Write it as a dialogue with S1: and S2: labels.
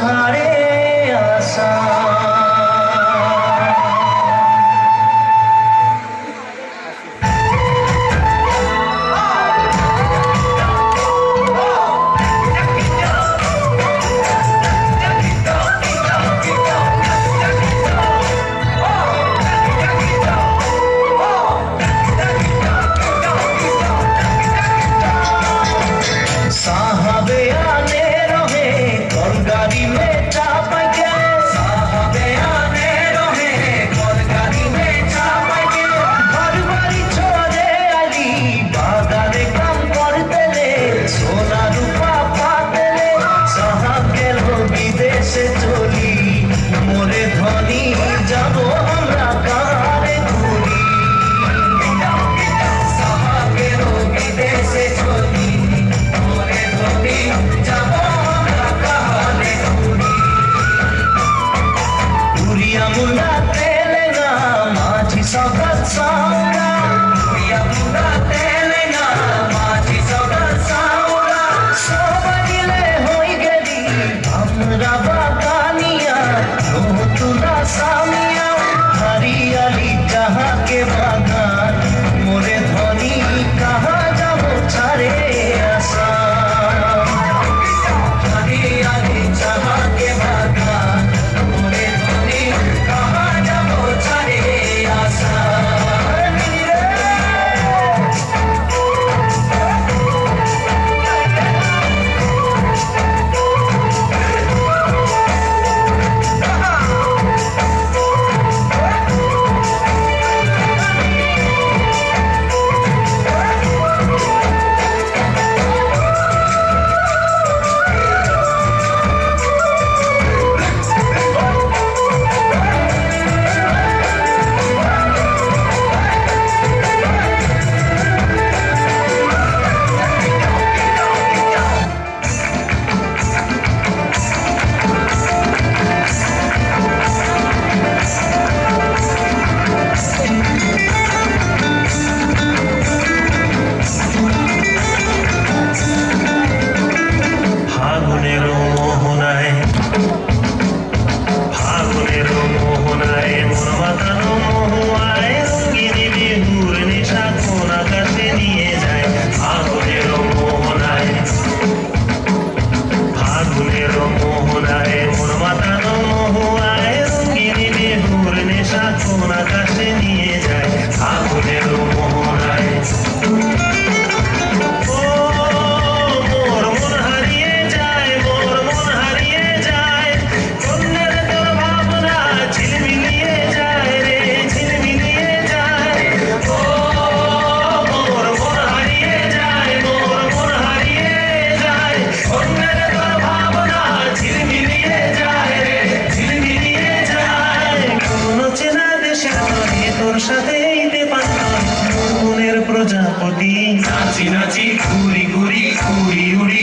S1: Hare
S2: প্রজাপতি নাচি নাচি ঘুরি ঘুরি ঘুরি উড়ি